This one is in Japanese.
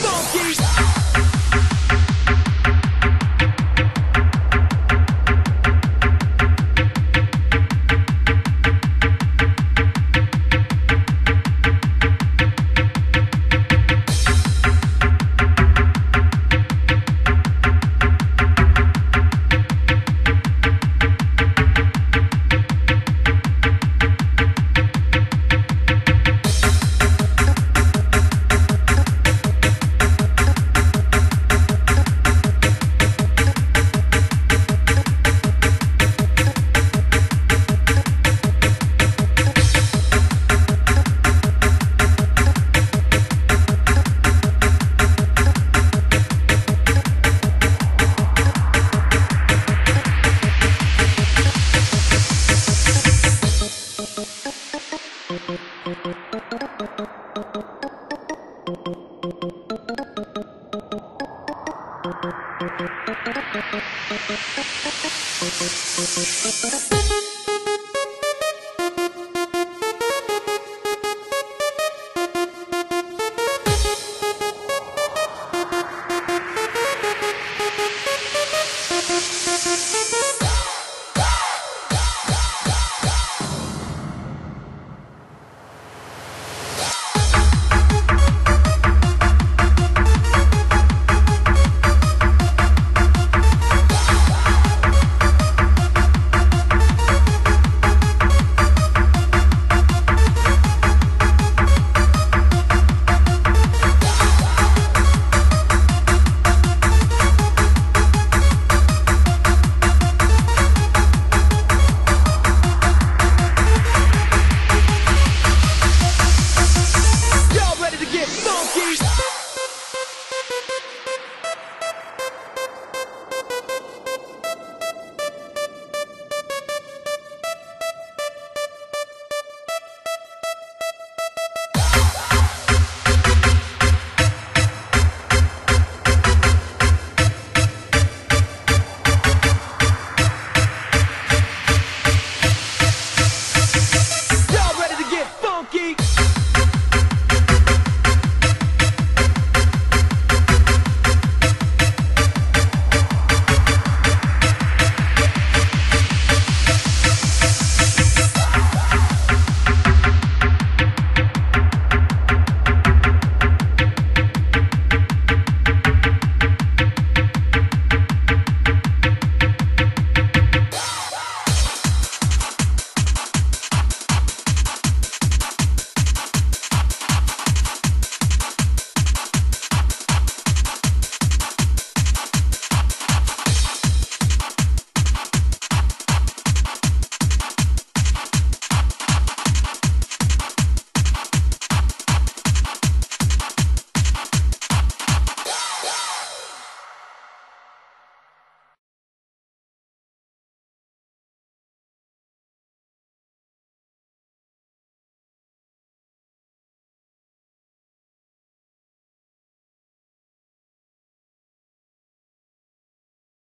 Monkeys. To get funky? Thank Yankees.